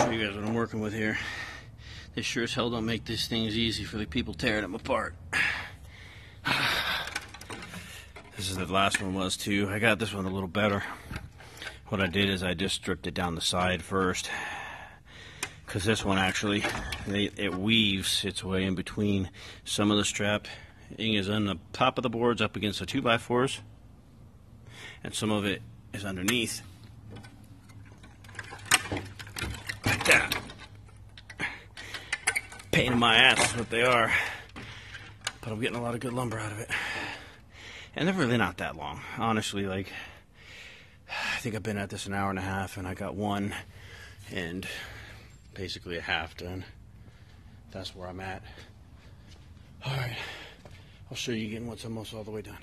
show you guys what I'm working with here. They sure as hell don't make these things easy for the people tearing them apart. This is the last one was too. I got this one a little better. What I did is I just stripped it down the side first. Because this one actually, they, it weaves its way in between some of the strap. is on the top of the boards up against the 2x4s. And some of it is underneath that. Pain in my ass is what they are. But I'm getting a lot of good lumber out of it. And they're really not that long. Honestly, like, I think I've been at this an hour and a half and I got one and basically a half done. That's where I'm at. Alright, I'll show you again once I'm almost all the way done.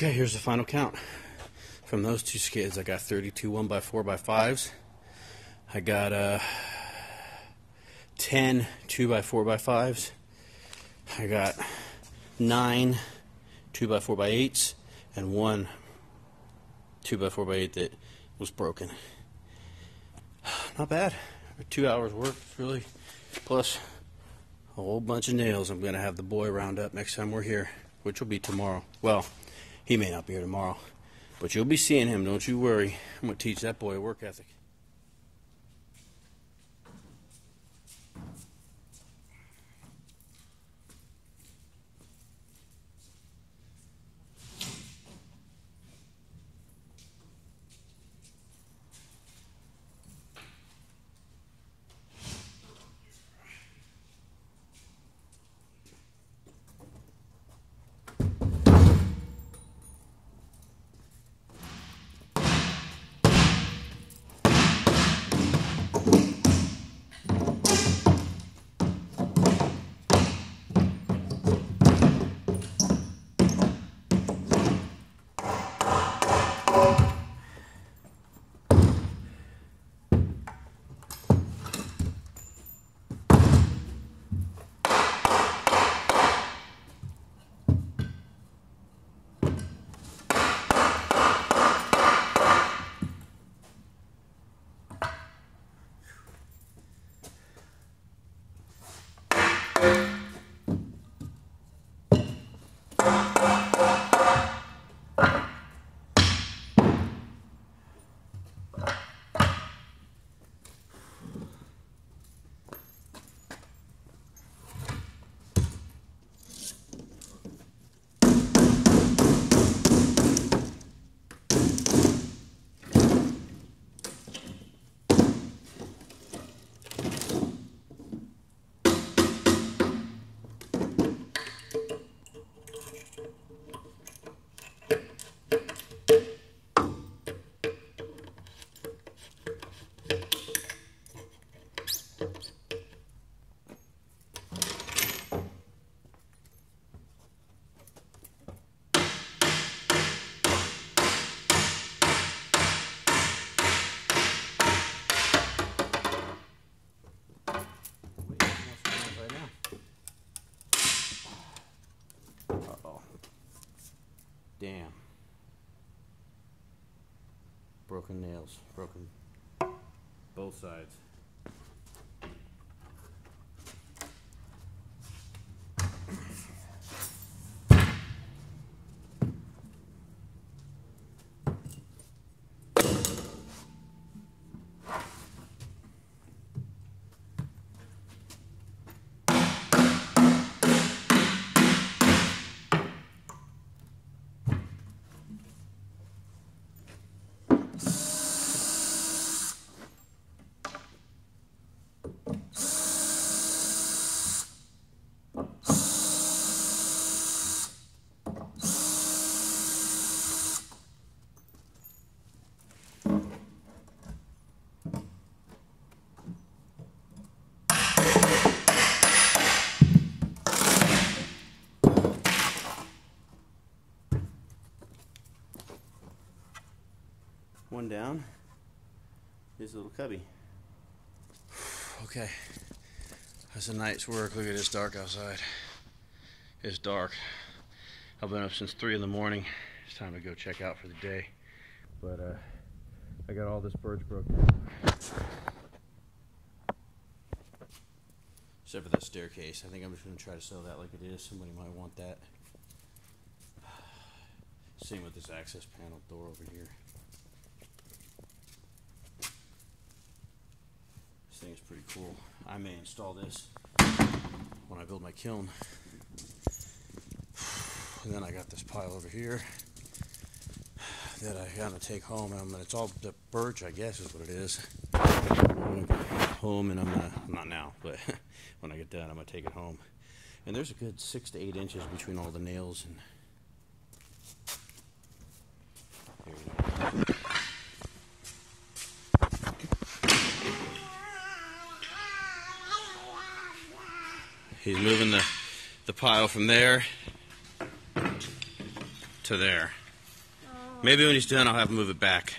Okay, here's the final count. From those two skids, I got 32 1 by 4 by 5s. I got uh, 10 2 by 4 by 5s. I got 9 2 by 4 by 8s and one 2 by 4 by 8 that was broken. Not bad. Two hours work, really. Plus a whole bunch of nails I'm going to have the boy round up next time we're here, which will be tomorrow. Well, he may not be here tomorrow, but you'll be seeing him, don't you worry. I'm going to teach that boy a work ethic. Broken nails. Broken both sides. One down. Here's a little cubby. Okay. That's a night's work. Look at this dark outside. It's dark. I've been up since 3 in the morning. It's time to go check out for the day. But uh, I got all this birch broken. Except for that staircase. I think I'm just going to try to sell that like it is. Somebody might want that. Same with this access panel door over here. This thing is pretty cool. I may install this when I build my kiln. And then I got this pile over here that I gotta take home. Um, it's all the birch, I guess, is what it is. Home, and I'm gonna not now, but when I get done, I'm gonna take it home. And there's a good six to eight inches between all the nails and. Here we go. He's moving the, the pile from there to there. Maybe when he's done, I'll have him move it back.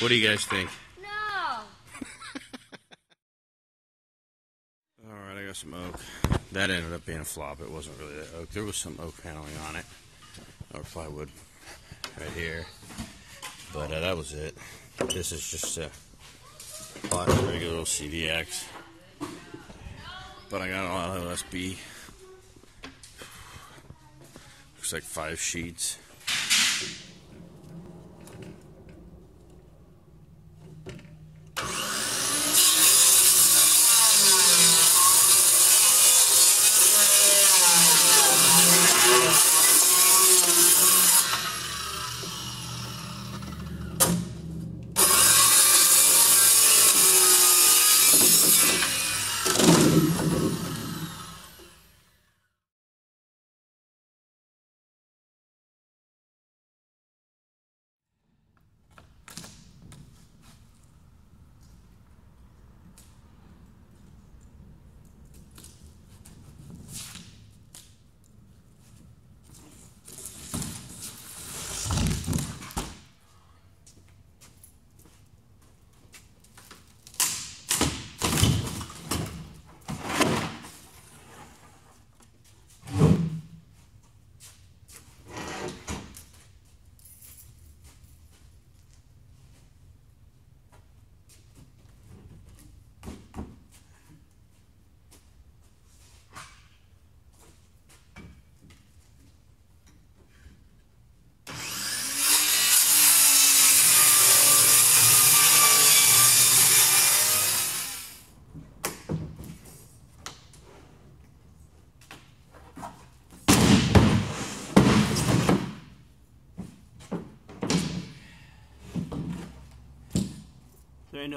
What do you guys think? No. All right, I got some oak. That ended up being a flop. It wasn't really that oak. There was some oak paneling on it, or plywood, right here. But uh, that was it. This is just a regular old CDX. But I got all OSB. Looks like five sheets.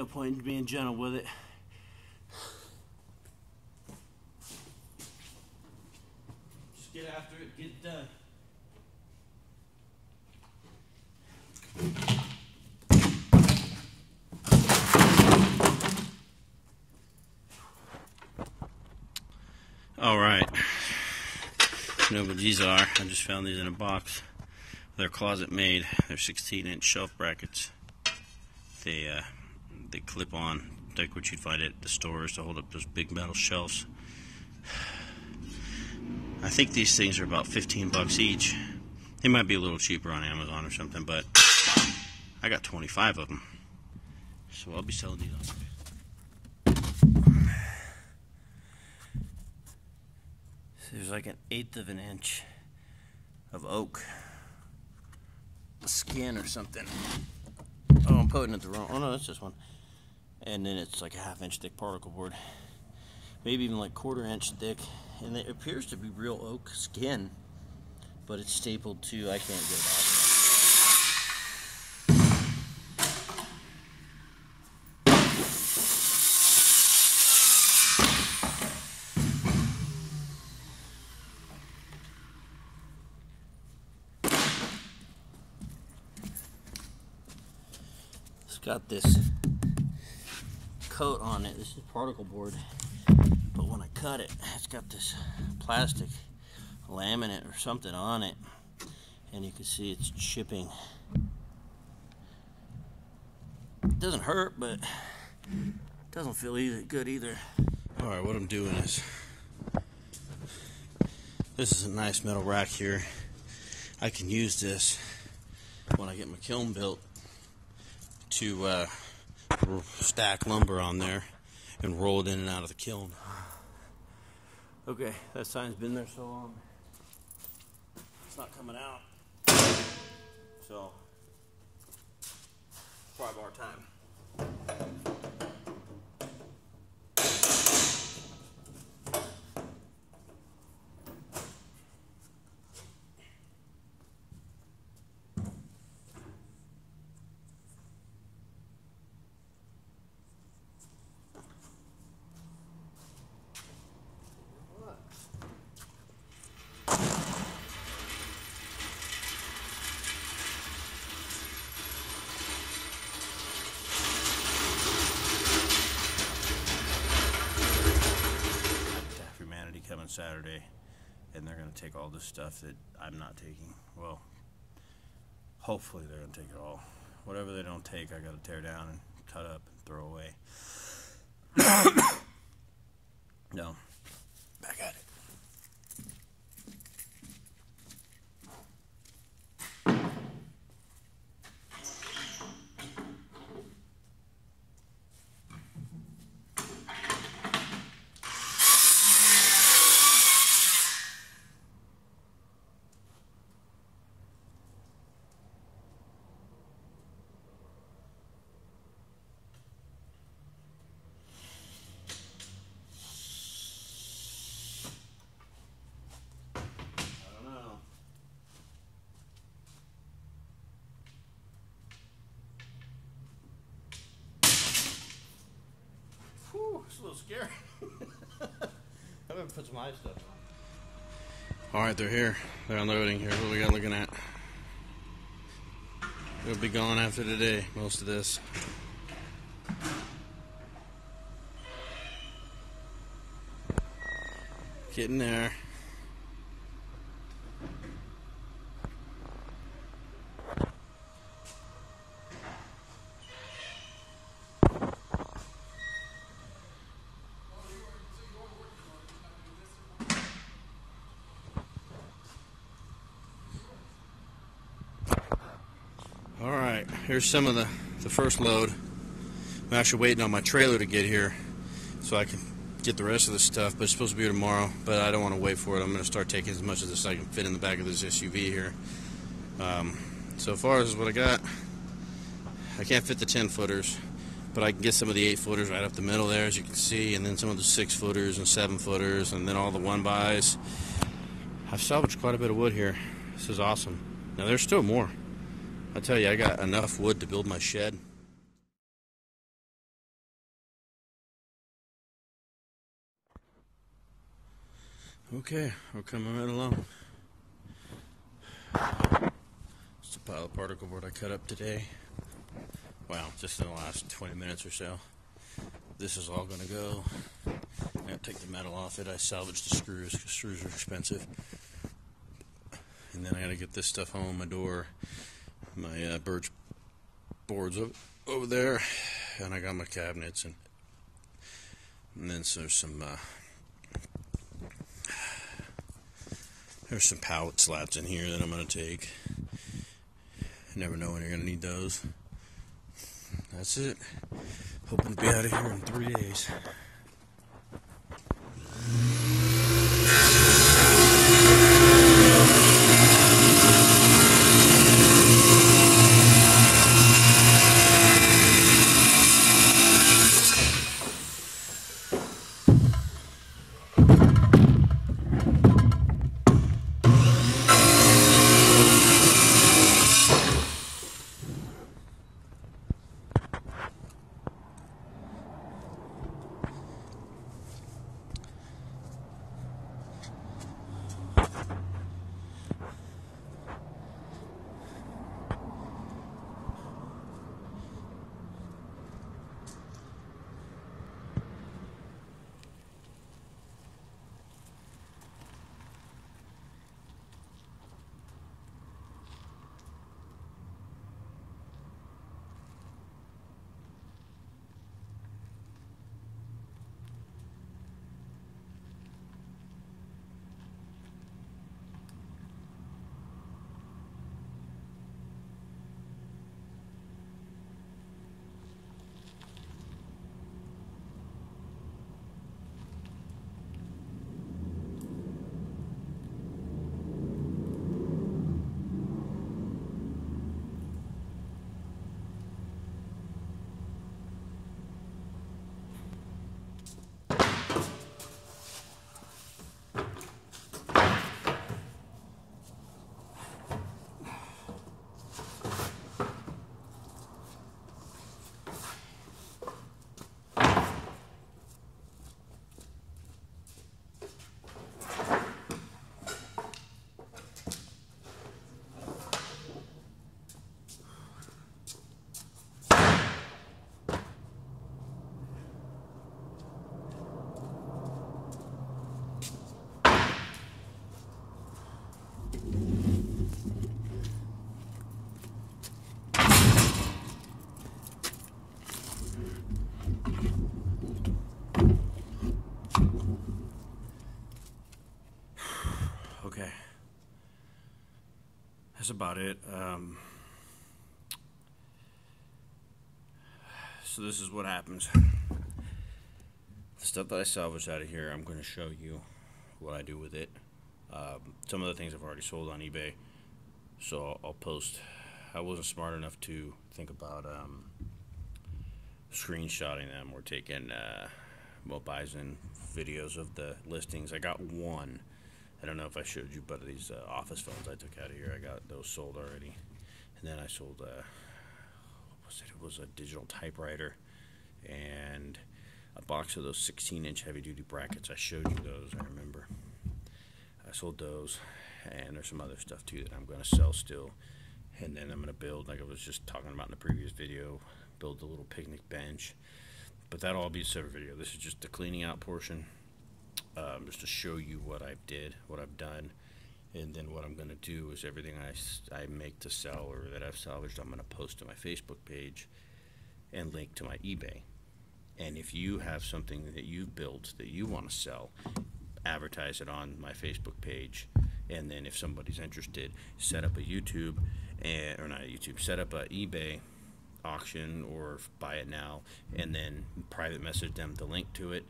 No point in being gentle with it. Just get after it, get it done. All right. You know what these are? I just found these in a box. They're ClosetMaid. They're 16 inch shelf brackets. They uh, they clip on like what you'd find at the stores to hold up those big metal shelves. I think these things are about 15 bucks each. They might be a little cheaper on Amazon or something, but I got 25 of them. So I'll be selling these on There's like an eighth of an inch of oak skin or something. Oh, I'm putting it the wrong. Oh no, that's this one. And then it's like a half inch thick particle board, maybe even like quarter inch thick, and it appears to be real oak skin, but it's stapled to. I can't get it off It's got this coat on it. This is particle board. But when I cut it, it's got this plastic laminate or something on it. And you can see it's chipping. It doesn't hurt, but it doesn't feel either good either. Alright, what I'm doing is this is a nice metal rack here. I can use this when I get my kiln built to uh, stack lumber on there and roll it in and out of the kiln. Okay, that sign's been there so long. It's not coming out. So, pry bar time. Staff Humanity coming Saturday, and they're going to take all this stuff that I'm not taking. Well, hopefully they're going to take it all. Whatever they don't take, I got to tear down and cut up and throw away. no. Back at it. I don't know. Whew, it's a little scary. I'm gonna put some eye stuff on. All right, they're here. They're unloading. here. what we got looking at. It'll be gone after today, most of this. Getting there. All right, here's some of the, the first load. I'm actually waiting on my trailer to get here so I can get the rest of the stuff, but it's supposed to be here tomorrow, but I don't want to wait for it. I'm going to start taking as much of this as I can fit in the back of this SUV here. Um, so far, this is what I got. I can't fit the 10 footers, but I can get some of the 8 footers right up the middle there, as you can see, and then some of the 6 footers and 7 footers, and then all the 1 bys. I've salvaged quite a bit of wood here. This is awesome. Now, there's still more. I tell you, I got enough wood to build my shed. Okay, we're coming right along. It's a pile of particle board I cut up today. Wow, just in the last 20 minutes or so. This is all going to go. I got to take the metal off it. I salvaged the screws because screws are expensive. And then I got to get this stuff home, my door, my uh, birch boards o- over there, and I got my cabinets and and then so there's some uh, There's some pallet slats in here that I'm going to take. You never know when you're going to need those. That's it. Hoping to be out of here in three days. That's about it. Um, so this is what happens. The stuff that I salvaged out of here, I'm going to show you what I do with it. Um, some of the things I've already sold on eBay, so I'll, I'll post. I wasn't smart enough to think about um, screenshotting them or taking uh, Bison videos of the listings. I got one. I don't know if I showed you, but these uh, office phones I took out of here, I got those sold already. And then I sold, uh, what was it? It was a digital typewriter and a box of those 16 inch heavy duty brackets. I showed you those, I remember. I sold those, and there's some other stuff too that I'm going to sell still. And then I'm going to build, like I was just talking about in the previous video, build a little picnic bench. But that'll all be a separate video. This is just the cleaning out portion um, just to show you what I did, what I've done, and then what I'm going to do is everything I, I make to sell or that I've salvaged, I'm going to post to my Facebook page and link to my eBay. And if you have something that you've built that you want to sell, advertise it on my Facebook page. And then if somebody's interested, set up a YouTube and or not a YouTube, set up a eBay auction or buy it now, and then private message them the link to it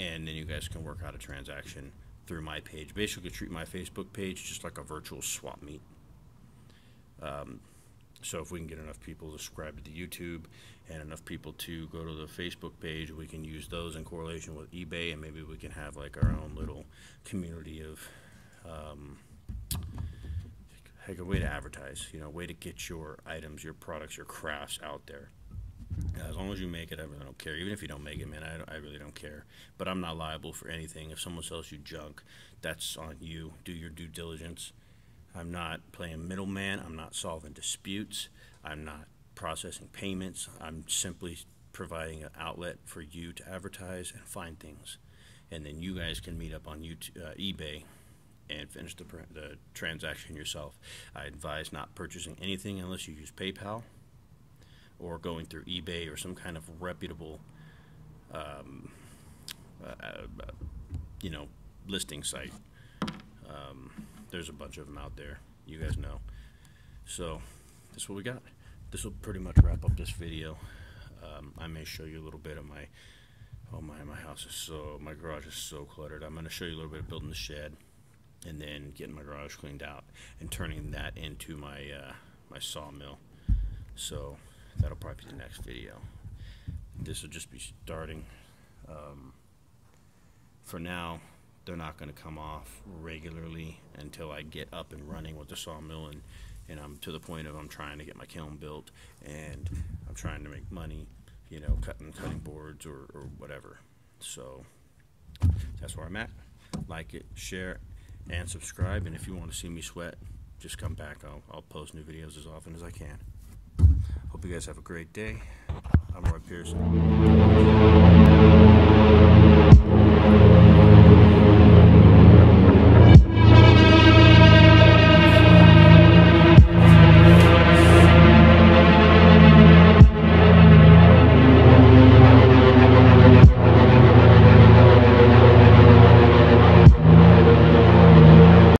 and then you guys can work out a transaction through my page. Basically, treat my Facebook page just like a virtual swap meet. Um, so if we can get enough people to subscribe to the YouTube and enough people to go to the Facebook page, we can use those in correlation with eBay, and maybe we can have like our own little community of um, a way to advertise. You know, a way to get your items, your products, your crafts out there. As long as you make it, I really don't care. Even if you don't make it, man, I, I really don't care. But I'm not liable for anything. If someone sells you junk, that's on you. Do your due diligence. I'm not playing middleman. I'm not solving disputes. I'm not processing payments. I'm simply providing an outlet for you to advertise and find things. And then you guys can meet up on YouTube, uh, eBay and finish the, the transaction yourself. I advise not purchasing anything unless you use PayPal or going through eBay or some kind of reputable, um, uh, uh, you know, listing site. Um, there's a bunch of them out there. You guys know. So this is what we got. This will pretty much wrap up this video. Um, I may show you a little bit of my. Oh my, my house is so my garage is so cluttered. I'm going to show you a little bit of building the shed, and then getting my garage cleaned out and turning that into my uh, my sawmill. So that'll probably be the next video. This will just be starting. Um, for now, they're not going to come off regularly until I get up and running with the sawmill and and I'm to the point of I'm trying to get my kiln built and I'm trying to make money, you know, cutting cutting boards or, or whatever. So that's where I'm at. Like it, share, and subscribe. And if you want to see me sweat, just come back. I'll, I'll post new videos as often as I can. Hope you guys have a great day. I'm Roy Pearson.